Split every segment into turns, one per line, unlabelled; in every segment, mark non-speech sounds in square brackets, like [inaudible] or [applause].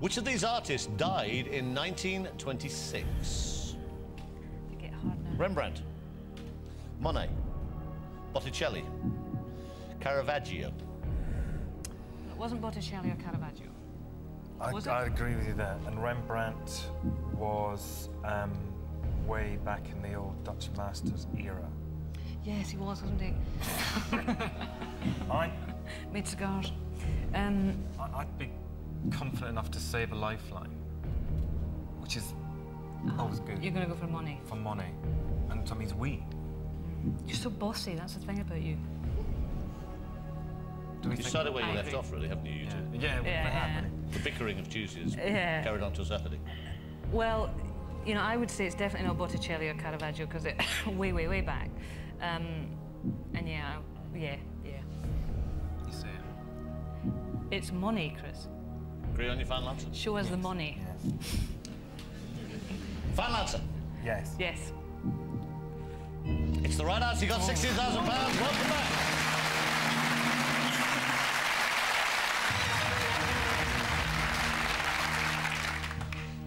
Which of these artists died in 1926?
You get hard now.
Rembrandt, Monet, Botticelli, Caravaggio.
It wasn't Botticelli or Caravaggio.
I, I agree with you there. And Rembrandt was um, way back in the old Dutch masters era.
Yes, he was, wasn't he? [laughs]
I,
Made cigars. Um,
I- I'd be confident enough to save a lifeline, which is always good
you're going to go for Monet.
for Monet. And that means we.
You're so bossy, that's the thing about you.
Do we
You
think-
started where you
I
left
agree.
off, really, haven't you, you
Yeah,
two?
yeah,
Yeah.
we're happy.
The bickering of Tuesdays [laughs]
Yeah.
carried on till Saturday.
Well, you know, I would say it's definitely not Botticelli or Caravaggio because it [laughs] way, way, way back. Um, and yeah, I- yeah, yeah.
You say it.
It's Monet, Chris.
Agree on your final answer?
Show us the money.
Yes.
Final answer.
Yes.
Yes.
It's the right answer. You got £16,000. Welcome back.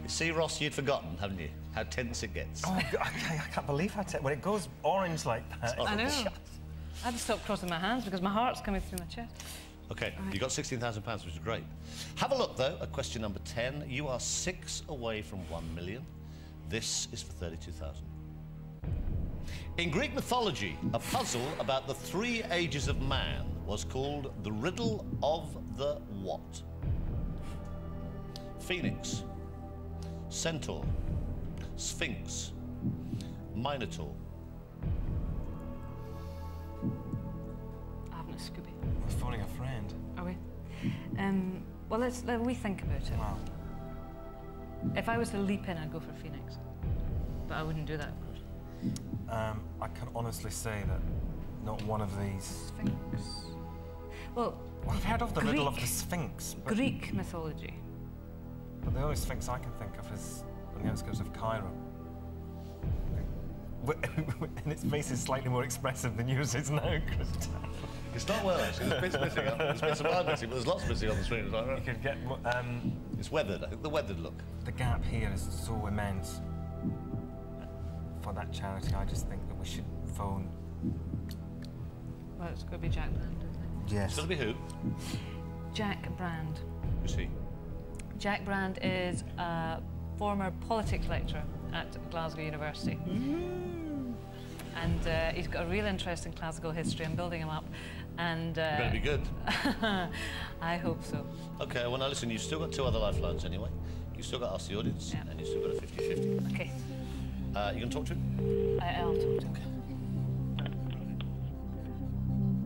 You see, Ross, you'd forgotten, haven't you, how tense it gets.
Oh, I, I can't believe how te- when it goes orange like that.
I know. I had to stop crossing my hands because my heart's coming through my chest.
Okay, you got £16,000, which is great. Have a look, though, at question number 10. You are six away from 1 million. This is for 32,000. In Greek mythology, a puzzle about the three ages of man was called the riddle of the what? Phoenix, centaur, sphinx, minotaur.
I haven't a Scooby.
We're phoning a friend.
Are we? Um, well, let's let we think about it.
Wow.
If I was to leap in, I'd go for Phoenix. But I wouldn't do that, of course.
Um, I can honestly say that not one of these.
Sphinx. Well,
Well, I've heard of the riddle of the Sphinx, but,
Greek mythology.
but the only Sphinx I can think of is on the outskirts of Cairo. [laughs] and its face is slightly more expressive than yours is now, Christian.
It's not well, actually. There's bits missing. on- There's bits of mine missing, but there's lots missing on the screen. Is that
You could get um,
It's weathered. I think the weathered look.
the gap here is so immense for that charity. I just think that we should phone.
Well, it's got to be Jack Brand, isn't it?
Yes.
It's going to be who?
Jack Brand.
Who's he?
Jack Brand is a former politics lecturer at Glasgow University. And uh, he's got a real interest in classical history. I'm building him up. And uh,
Better be good. [laughs]
I hope so.
Okay, well, now listen, you've still got two other lifelines anyway. You've still got Ask the Audience,
Yeah.
and you've still got a 50 50.
Okay,
Uh, you can talk to him?
I, I'll talk to him.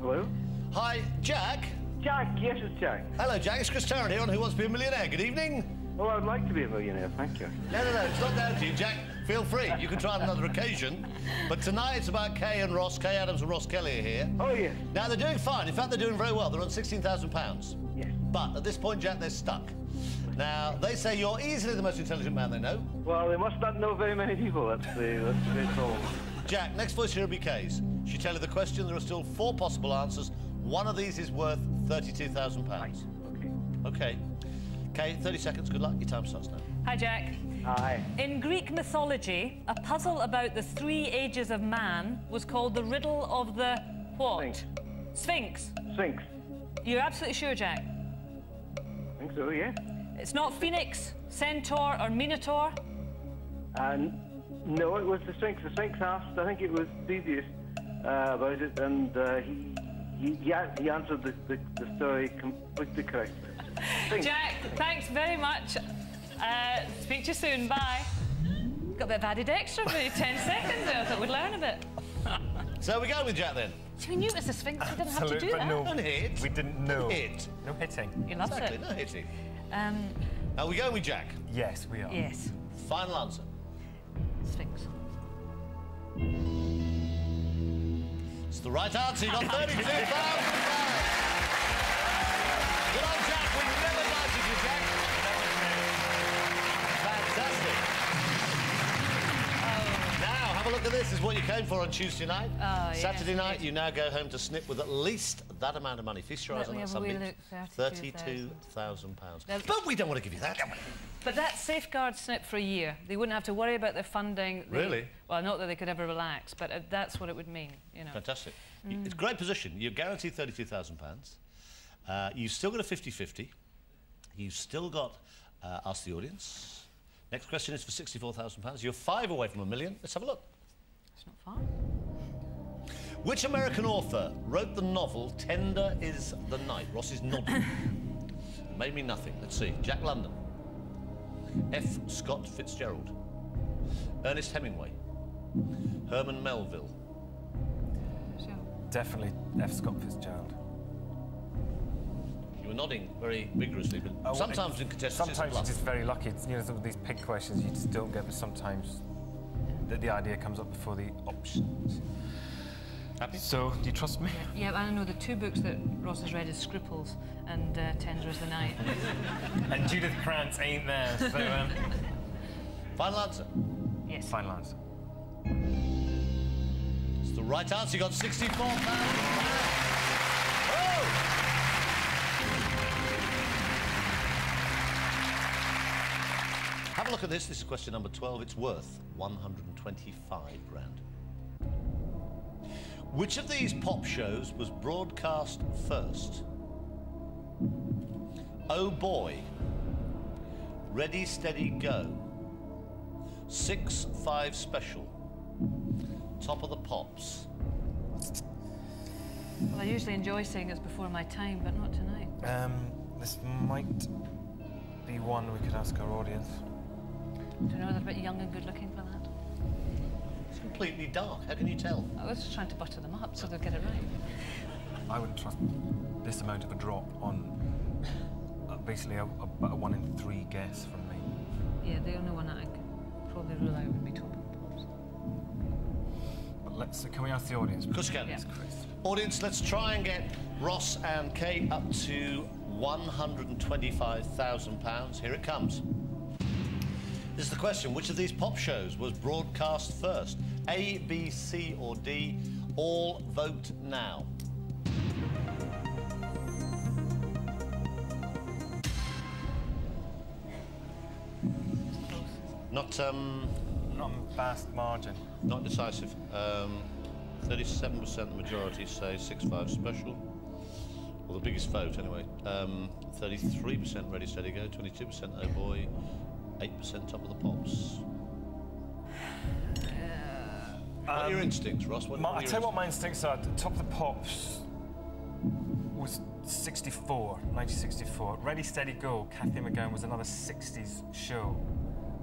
Hello?
Hi, Jack.
Jack, yes, it's Jack.
Hello, Jack. It's Chris Tarrant here on Who Wants to Be a Millionaire. Good evening.
Well, I'd like to be a millionaire, thank you.
No, no, no, it's not down to you, Jack. Feel free. You can try on another occasion. But tonight it's about Kaye and Ross. Kaye Adams and Ross Kelly are here.
Oh, yes,
Now, they're doing fine. In fact, they're doing very well. They're on £16,000.
yes.
But at this point, Jack, they're stuck. Now, they say you're easily the most intelligent man they know.
Well, they must not know very many people, that's the, that's the problem.
Jack, next voice here will be Kaye's. She tell you the question. There are still four possible answers. One of these is worth £32,000.
Okay.
Okay. Kaye, 30 seconds. Good luck. Your time starts now.
Hi, Jack.
Hi.
In Greek mythology, a puzzle about the three ages of man was called the riddle of the what?
Sphinx.
Sphinx.
Sphinx.
You're absolutely sure, Jack?
I think so, yeah.
It's not Phoenix, Centaur, or Minotaur?
And no, it was the Sphinx. The Sphinx asked, I think it was Theseus, uh, about it, and uh, he, he, he, answered the, the, the story completely correctly. [laughs]
Jack, thanks very much. Uh, speak to you soon. Bye. Got a bit of added extra for you, 10 seconds there. I thought we'd learn a bit. [laughs]
So we go with Jack then.
So we knew it was the Sphinx. We didn't have to do
but
that.
no,
Don't hit.
we didn't know.
Hit.
No hitting.
He loves
Exactly.
it.
No hitting.
Um,
Now we go with Jack.
Yes, we are.
yes,
Final answer.
Sphinx.
It's the right answer. You got 32,000 [laughs] Now, have a look at this. Is what you came for on Tuesday night.
Oh,
Saturday night,
good.
you now go home to SNIP with at least that amount of money. Feast your eyes on that
have a wee
sum.
look,
Thirty-two thousand pounds. But we don't want to give you that. don't we?
But that safeguard SNIP for a year. They wouldn't have to worry about their funding. They-
Really?
Well, not that they could ever relax, but uh, that's what it would mean, you know.
Fantastic. Y- It's a great position. You're guaranteed thirty-two thousand pounds. Uh, you've still got a 50-50. You've still got uh, ask the audience. Next question is for sixty-four thousand pounds. You're five away from a million. Let's have a look.
It's not far.
Which American author wrote the novel Tender is the Night? Ross is nodding. [laughs] Made me nothing. Let's see. Jack London. F. Scott Fitzgerald. Ernest Hemingway. Herman Melville.
Sure.
Definitely F. Scott Fitzgerald.
You were nodding very vigorously, but
Oh,
sometimes
it-
in contests
Sometimes
it's
you're just very lucky. It's, you know, some of these pig questions you just don't get, but sometimes the, the idea comes up before the options.
Happy?
So, do you trust me?
Yeah, I know the two books that Ross has read is Scruples and uh, Tender as the Night. [laughs]
and Judith Krantz ain't there, so um, [laughs]
Final answer.
yes.
final answer.
It's the right answer. You got 64 pounds. Have a look at this. This is question number 12. It's worth 125 grand. Which of these pop shows was broadcast first? Oh boy. Ready, steady, go. 6 5 special. Top of the Pops.
Well, I usually enjoy seeing it's before my time, but not tonight.
Um, this might be one we could ask our audience.
Do you know they're a bit young and good looking for that?
It's completely dark. How can you tell?
I was just trying to butter them up so they'll get it right.
I wouldn't trust this amount of a drop on uh, basically a, a, a one in three guess from me.
Yeah, the only one that I could probably rule out would be Top of the Pops.
But let's, can we ask the audience?
Of course you can.
Yeah.
Chris.
Audience, let's try and get Ross and Kate up to £125,000. Here it comes. This is the question. Which of these pop shows was broadcast first? A, B, C, or D? All vote now. Not, um,
Not a vast margin.
not decisive. Um, 37% the majority say 6-5 special. Well, the biggest vote anyway. Um, 33% ready, steady, go. 22% oh boy. 8% top of the pops. Uh, what are your um, instincts, Ross? What,
My,
what
I
your
tell you what my instincts are. Top of the Pops was 64, 1964. Ready, Steady, Go, Cathy McGowan was another 60s show.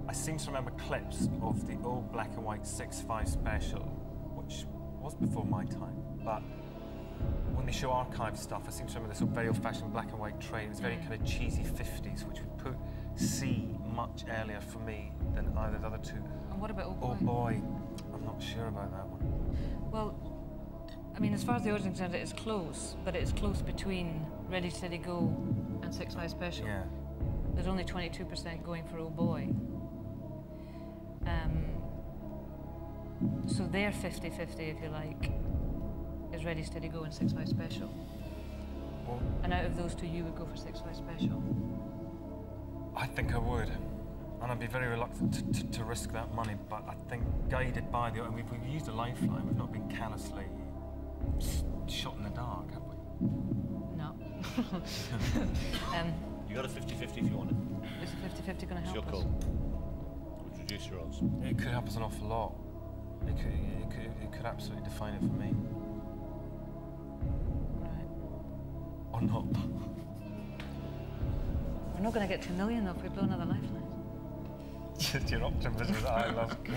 I seem to remember clips of the old black and white 6-5 special, which was before my time. But when they show archive stuff, I seem to remember this sort of very old-fashioned black and white train. It was very mm. kind of cheesy 50s, which would put C much earlier for me than either of the other two.
And what about Old Boy?
Oh boy, I'm not sure about that one.
Well, I mean, as far as the audience concerned, it is close, but it is close between Ready, Steady, Go and Six Five Special.
Yeah.
There's only 22% going for Oh Boy. Um, so their 50 50, if you like, is Ready, Steady, Go and Six Five Special.
Well,
And out of those two, you would go for Six Five Special.
I think I would. And I'd be very reluctant to, to, to risk that money, but I think guided by the. And we've, we've used a lifeline, we've not been callously shot in the dark, have we?
No. [laughs] [laughs] um,
You got a 50-50 if you want it.
is the 50 50 going to
It's your
help us?
call. Would reduce your odds.
It could help us an awful lot. It could, it could, it could absolutely define it for me.
Right.
Or not. [laughs]
We're not going to get to a million though if we blow another lifeline. [laughs]
Just Your optimism is I love Kate.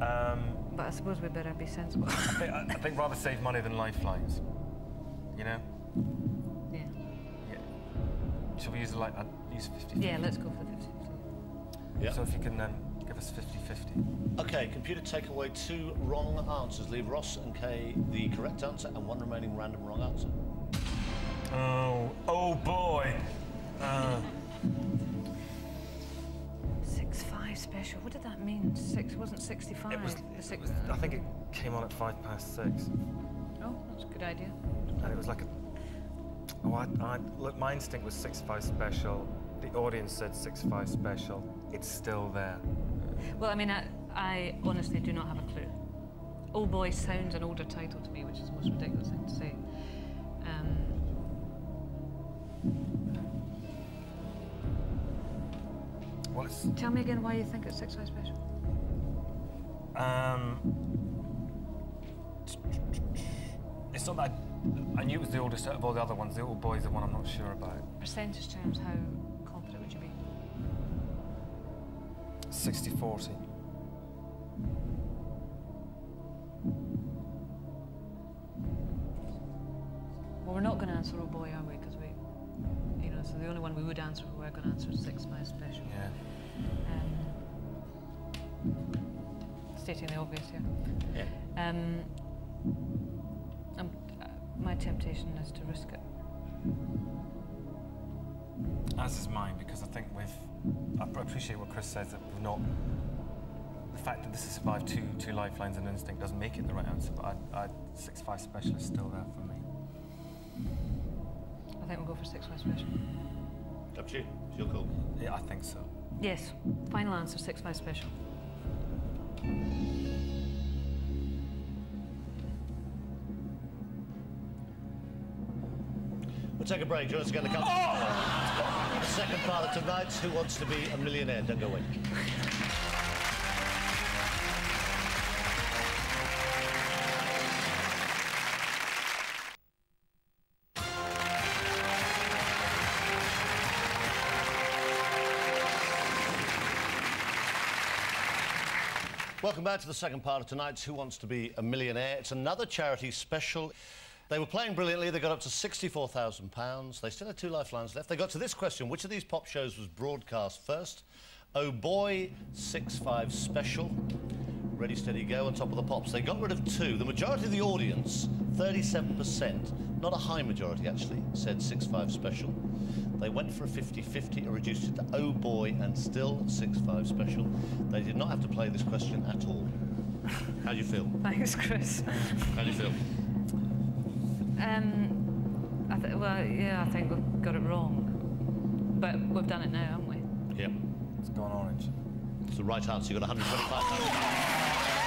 [laughs] um,
But I suppose we better be sensible.
I, think, I, I think rather save money than lifelines. You know?
yeah.
Yeah. Shall we use a like? I'd use 50
Yeah, let's go for the 50 50.
Yeah.
So if you can um, give us 50-50.
Okay, computer take away two wrong answers. Leave Ross and Kaye the correct answer and one remaining random wrong answer.
Oh, oh boy. Uh,
Six five special. What did that mean? Six wasn't sixty five.
it was, it
six.
was. I think it came on at five past six.
Oh that's a good idea.
And it was like a. Oh, I, I, look, my instinct was 6-5 special. The audience said 6-5 special. It's still there.
Well, I mean, I, I honestly do not have a clue. Old Boy sounds an older title to me, which is the most ridiculous thing to say. Um,
It's.
tell me again why you think it's Six Five Special.
Um, it's not that I, I knew it was the oldest out of all the other ones. The old boy's the one I'm not sure about.
Percentage terms, how confident would you be?
60 40.
Well, we're not going to answer Old Boy, are we? Because we, you know, so the only one we would answer, we we're going to answer is Six Five Special. Stating the obvious here.
Yeah.
Um, um, uh, my temptation is to risk it.
As is mine, because I think we've. I appreciate what Chris says that we've not. The fact that this has survived two two lifelines and instinct doesn't make it the right answer, but I, I, six five special is still there for me.
I think we'll go for Six Five Special.
Up to you. It's your call.
Yeah, I think so.
Yes, final answer, Six Five Special.
We'll take a break. Join us again to come. Oh! The second part of tonight's Who Wants to Be a Millionaire? Don't go away. Welcome back to the second part of tonight's Who Wants to Be a Millionaire? It's another charity special. They were playing brilliantly. They got up to £64,000. They still had two lifelines left. They got to this question Which of these pop shows was broadcast first? Oh Boy, 6-5 Special. Ready, steady, go on top of the pops. They got rid of two. The majority of the audience, 37%, not a high majority actually, said 6-5 Special. They went for a 50-50 and reduced it to Oh Boy and still 6-5 Special. They did not have to play this question at all. How do you feel? [laughs]
Thanks, Chris.
How do you feel?
Um, I th- well, yeah, I think we've got it wrong. But we've done it now, haven't we?
Yeah.
It's gone orange.
It's the right answer. You've got 125,000.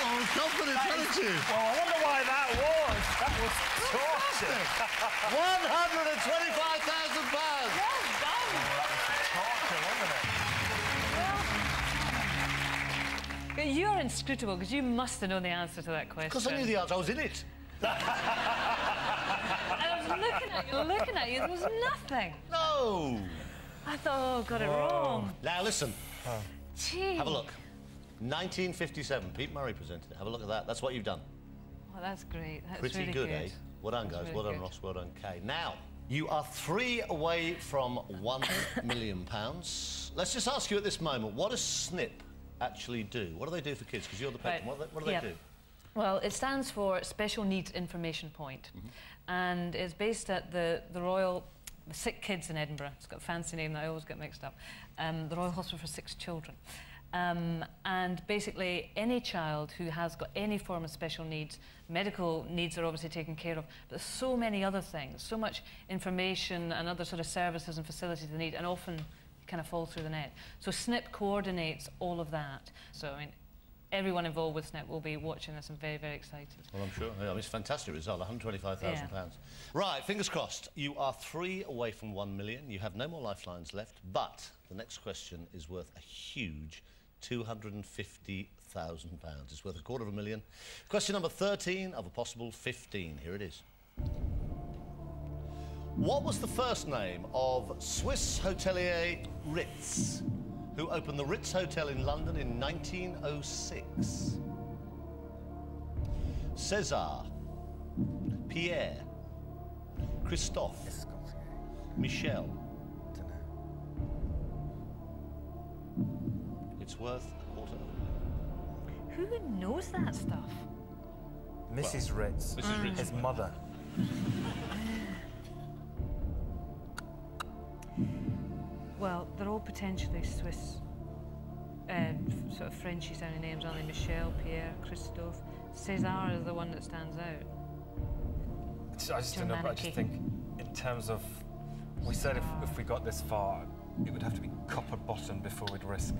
You've lost all confidence, haven't you?
Well, I wonder why that was. That was torture. [laughs]
125,000 pounds.
torture, wasn't it?
But You're inscrutable because you must have known the answer to that question.
Because I knew the answer. I was in it. [laughs]
I was looking at you, looking at you. There was nothing.
No.
I thought, oh, got it wrong.
Now listen.
Gee.
Have a look. 1957. Pete Murray presented it. Have a look at that. That's what you've done.
Well, that's great. That's
Pretty
really
good,
good.
eh? Well done,
That's
guys.
really
well done,
good.
Ross. Well done, Kaye. Now, you are three away from one [coughs] million pounds. Let's just ask you at this moment, what does SNIP actually do? What do they do for kids? Because you're the patron. What, do they- what do
yeah.
do?
Well, it stands for Special Needs Information Point,
Mm-hmm.
and it's based at the, the Royal the Sick Kids in Edinburgh. It's got a fancy name that I always get mixed up. Um, the Royal Hospital for Sick Children. Um, and basically, any child who has got any form of special needs, medical needs are obviously taken care of, but there's so many other things, so much information and other sort of services and facilities they need, and often kind of fall through the net. So SNIP coordinates all of that. So, I mean, everyone involved with SNIP will be watching this and very, very excited.
Well, I'm sure. Yeah, it's a fantastic result, 125,000 pounds. Right, fingers crossed. You are three away from one million. You have no more lifelines left, but the next question is worth a huge 250,000 pounds. It's worth a quarter of a million. Question number 13 of a possible 15. Here it is. What was the first name of Swiss hotelier Ritz, who opened the Ritz Hotel in London in 1906? César, Pierre, Christophe. Michel. It's worth a quarter.
Who knows that stuff?
Mrs. Ritz.
Mrs. Ritz.
His mother.
Well, they're all potentially Swiss uh, sort of Frenchy sounding names, aren't they? Michel, Pierre, Christophe. César is the one that stands out.
I just don't know, but I just think in terms of, we said if, if we got this far, it would have to be copper bottom before we'd risk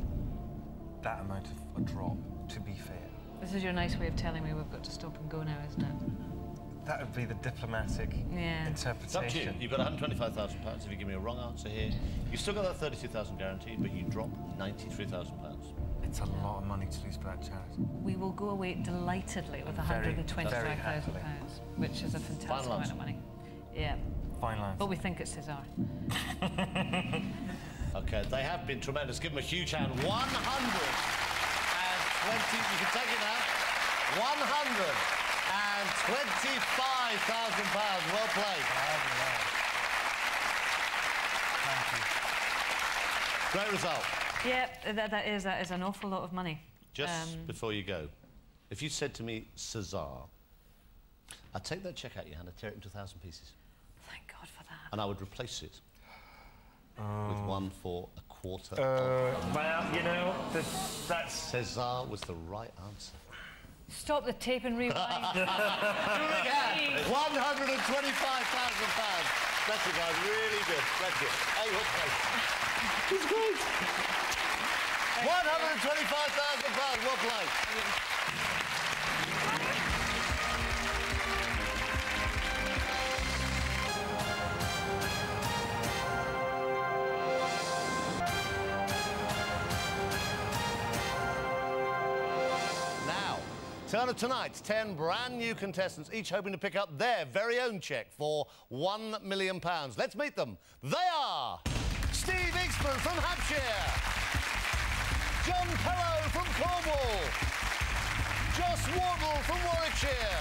that amount of a drop, to be fair.
This is your nice way of telling me we've got to stop and go now, isn't it?
That would be the diplomatic
Yeah.
It's up to you.
interpretation.
You've got 125,000 pounds. If you give me a wrong answer here, You've still got that 32,000 guaranteed, but you drop 93,000 pounds.
It's a lot of money to lose for that charity.
We will go away delightedly with
Very, very
£125,000, which is a fantastic
Final
amount
answer.
of money. Yeah,
Fine line.
but we think it's César. [laughs]
Okay, they have been tremendous. Give them a huge hand. 120. You can take it now. 125,000 pounds. Well played. Great result.
Yeah, that, that is that is an awful lot of money.
Just
Um,
before you go, if you said to me, Cesar, I'd take that check out your hand and tear it into a thousand pieces,
Thank God for that.
and I would replace it with one for a quarter.
Uh, well, you know, this, that's...
Cesar was the right answer.
Stop the tape and rewind. [laughs]
Big hand. One hundred and twenty-five thousand pounds. Bless you guys, really good. Bless you. Hey, what place? It's great. One hundred and turn of tonight's 10 brand new contestants, each hoping to pick up their very own cheque for £1 million. Let's meet them. They are Steve Eastman from Hampshire, John Pello from Cornwall, Joss Wardle from Warwickshire,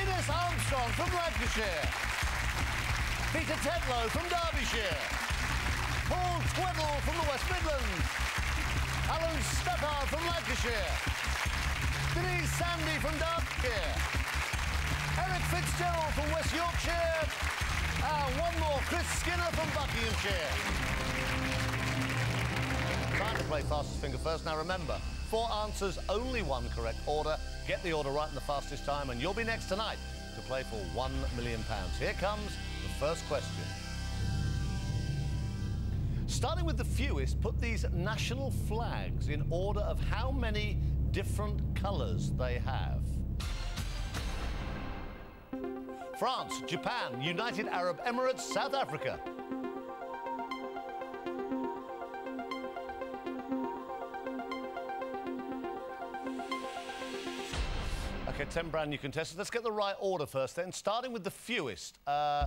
Ines Armstrong from Lancashire, Peter Tedlow from Derbyshire, Paul Tweddle from the West Midlands, Alan Steppard from Lancashire, Denise Sandy from Derbyshire, Eric Fitzgerald from West Yorkshire, and one more, Chris Skinner from Buckinghamshire. Time to play fastest finger first. Now remember, four answers, only one correct order. Get the order right in the fastest time, and you'll be next tonight to play for one million pounds. Here comes the first question. Starting with the fewest, put these national flags in order of how many different colours they have. France, Japan, United Arab Emirates, South Africa. Okay, 10 brand new contestants. Let's get the right order first then, starting with the fewest. Uh,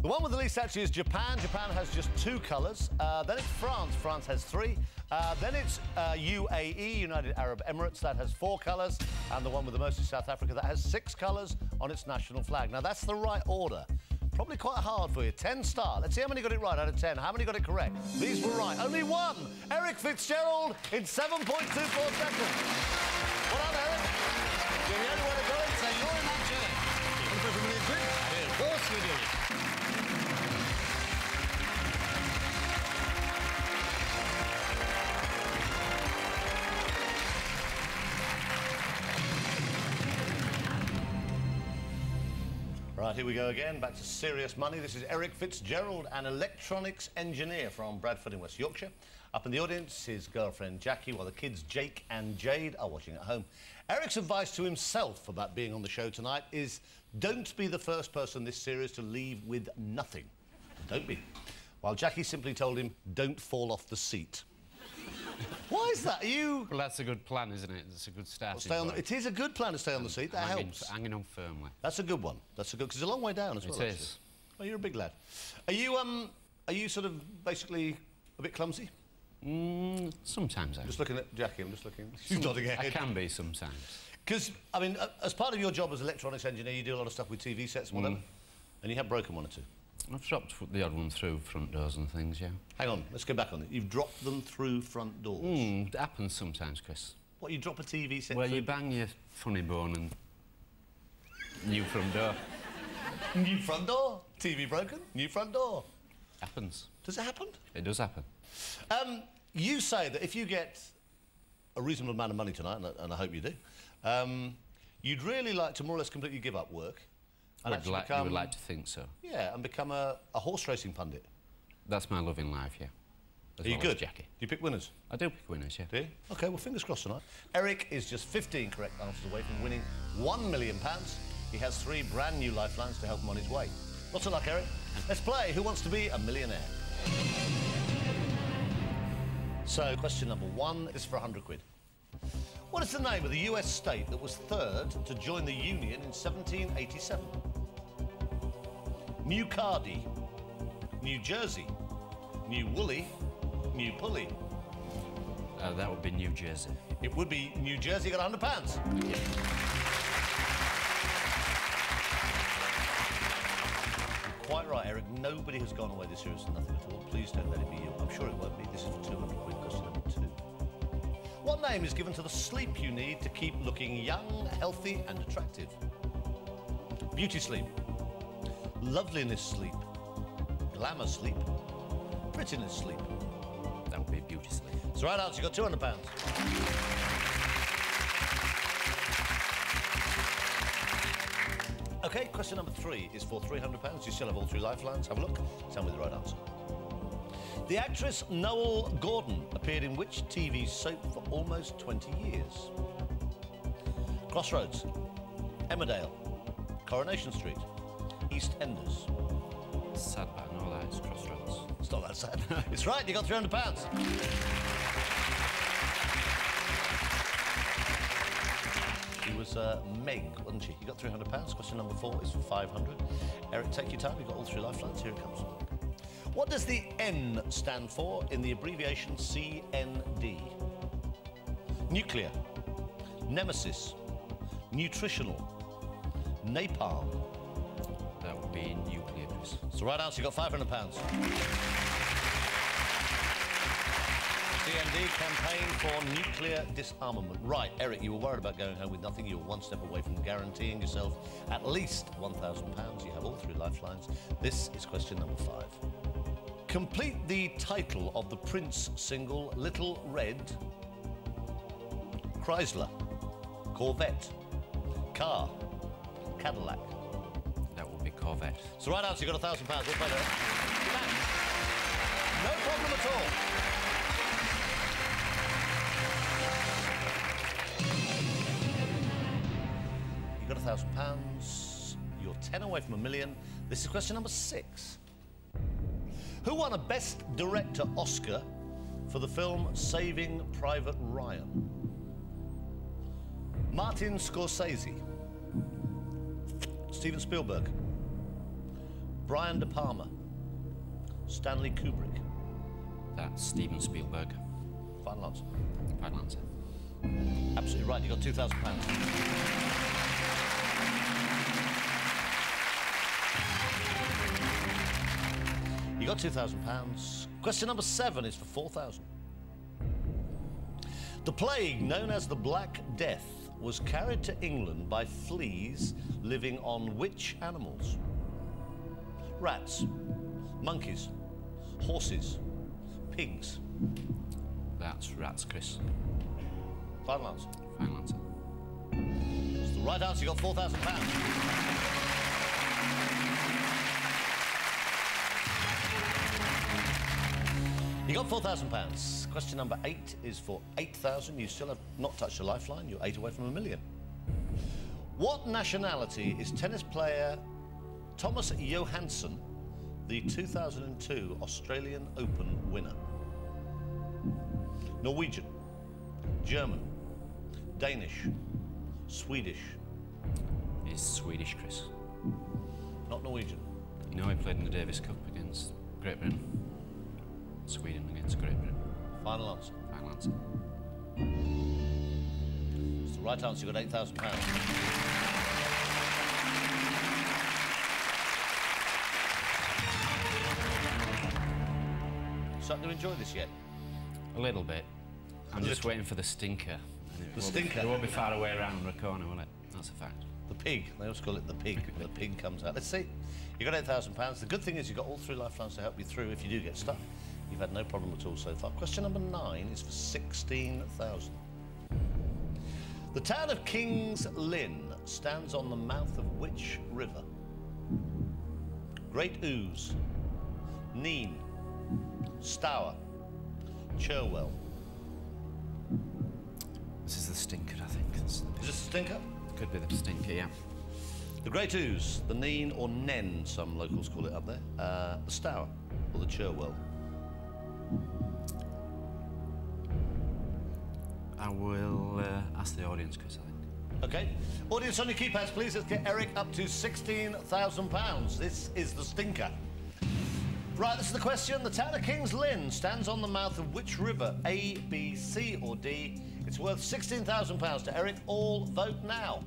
the one with the least actually is Japan. Japan has just two colours. Uh, then it's France. France has three. Uh, then it's uh, UAE, United Arab Emirates, that has four colours. And the one with the most is South Africa, that has six colours on its national flag. Now, that's the right order. Probably quite hard for you. 10 star. Let's see how many got it right out of 10. How many got it correct? These were right. Only one. Eric Fitzgerald in 7.24 seconds. Well done, Eric. Right, here we go again. Back to serious money. This is Eric Fitzgerald, an electronics engineer from Bradford in West Yorkshire. Up in the audience, his girlfriend Jackie, while the kids Jake and Jade are watching at home. Eric's advice to himself about being on the show tonight is don't be the first person this series to leave with nothing. Don't be. While Jackie simply told him, don't fall off the seat. Why is that? Are you...
Well, that's a good plan, isn't it? It's a good start.
Stay on the... It is a good plan to stay on the seat. That
hanging,
helps.
hanging on firmly.
That's a good one. That's a good because it's a long way down as
It
well.
is.
actually. Well, you're a big lad. Are you um? Are you sort of basically a bit clumsy?
Mm, sometimes I.
Just looking at Jackie. I'm just looking. She's nodding her
I can be sometimes.
Because I mean, as part of your job as electronics engineer, you do a lot of stuff with TV sets and whatever,
Mm.
and you have broken one or two.
I've dropped the odd one through front doors and things, yeah.
Hang on, let's go back on it. You've dropped them through front doors.
Mm, it happens sometimes, Chris.
What? You drop a TV set?
Well,
through
you bang your funny bone and new front door. [laughs]
new front door. TV broken. New front door.
Happens.
Does it happen?
It does happen.
Um, You say that if you get a reasonable amount of money tonight, and I, and I hope you do, um, you'd really like to more or less completely give up work and
I'd like,
become,
you would like to think so.
yeah, and become a, a horse racing pundit.
That's my love in life, yeah. As
Are you
well
good?
Jackie.
Do you pick winners?
I do pick winners, yeah.
Do you? Okay, well, fingers crossed tonight. Eric is just 15 correct answers away from winning £1 million. He has three brand new lifelines to help him on his way. Lots of luck, Eric. Let's play Who Wants to Be a Millionaire? So, question number one is for 100 quid. What is the name of the US state that was third to join the Union in 1787? New Cardi, New Jersey, New Woolly, New Pulley.
Uh, that would be New Jersey.
It would be New Jersey, got 100 pounds. Quite right, Eric. Nobody has gone away this year with nothing at all. Please don't let it be you. I'm sure it won't be. This is for 200 quid, question number two. What name is given to the sleep you need to keep looking young, healthy, and attractive? Beauty sleep, loveliness sleep, glamour sleep, prettiness sleep.
That would be a Beauty Sleep.
It's right answer. You've got 200 pounds. Okay, question number three is for 300 pounds. You still have all three lifelines. Have a look. Tell me the right answer. The actress Noele Gordon appeared in which TV soap for almost 20 years? Crossroads, Emmerdale, Coronation Street, EastEnders.
Sad, know that it's Crossroads.
It's not that sad. [laughs] it's right, you got 300 pounds. She was uh, Meg, wasn't she? You got 300 pounds. Question number four is for 500. Eric, take your time. You've got all three lifelines. Here it comes. What does the N stand for in the abbreviation CND? Nuclear, nemesis, nutritional, napalm.
Be.
It's right answer. You got 500 pounds. CND campaign for nuclear disarmament. Right, Eric, you were worried about going home with nothing. You were one step away from guaranteeing yourself at least 1,000 pounds. You have all three lifelines. This is question number five. Complete the title of the Prince single Little Red Chrysler, Corvette, Car, Cadillac. It's right answer. You've got a thousand pounds. We'll play that. No problem at all. You got a thousand pounds. You're ten away from a million. This is question number six. Who won a Best Director Oscar for the film Saving Private Ryan? Martin Scorsese, Steven Spielberg, Brian De Palma, Stanley Kubrick.
That's Steven Spielberg.
Final answer.
Final answer.
Absolutely right. You got two thousand pounds. You got two thousand pounds. Question number seven is for four thousand. The plague known as the Black Death was carried to England by fleas living on which animals? Rats, monkeys, horses, pigs.
That's Rats, Chris.
Final answer.
Final answer.
It's the right answer. You got four thousand pounds. You got four thousand pounds. Question number eight is for eight thousand. You still have not touched a lifeline. You're eight away from a million. What nationality is tennis player Thomas Johansson, the 2002 Australian Open winner? Norwegian, German, Danish, Swedish,
Is Swedish, Chris.
not Norwegian.
You know he played in the Davis Cup against Great Britain. Sweden against Great Britain.
Final answer.
Final answer.
It's the right answer. You've got eight thousand pounds. Starting to enjoy this yet?
A little bit. I'm just waiting for the stinker.
The
be-
stinker?
It won't be far away around the corner, will it? That's a fact.
The pig. They always call it the pig. [laughs] the pig comes out. Let's see. You've got eight thousand pounds. The good thing is you've got all three lifelines to help you through if you do get stuck. You've had no problem at all so far. Question number nine is for 16,000. The town of King's Lynn stands on the mouth of which river? Great Ouse, Nene, Stour, Cherwell.
This is the stinker, I think. This is the
Is this a stinker?
Could be the stinker, yeah.
The Great Ouse, the Nene or Nen, some locals call it up there, uh, the Stour or the Cherwell.
I will uh, ask the audience, Chris, I think.
Okay. Audience on your keypads, please. Let's get Eric up to £16,000. This is the stinker. Right, this is the question. The town of King's Lynn stands on the mouth of which river? A, B, C, or D? It's worth £16,000 to Eric. All vote now.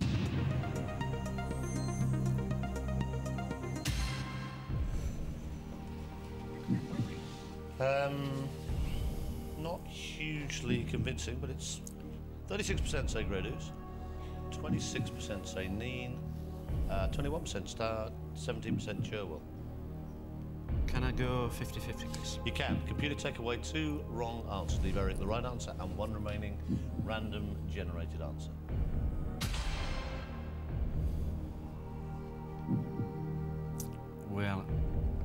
Um, not hugely convincing, but it's 36% say Great Ouse, 26% say Nene, uh, 21% Stour, 17% Cherwell.
Can I go 50-50, Chris?
You can. Computer take away two wrong answers. Leave Eric the right answer and one remaining random generated answer.
Well,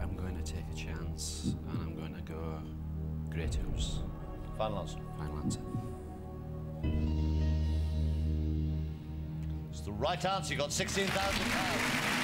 I'm going to take a chance, and I'm going to go Great Ouse.
Final answer.
Final answer.
It's the right answer. You got £16,000.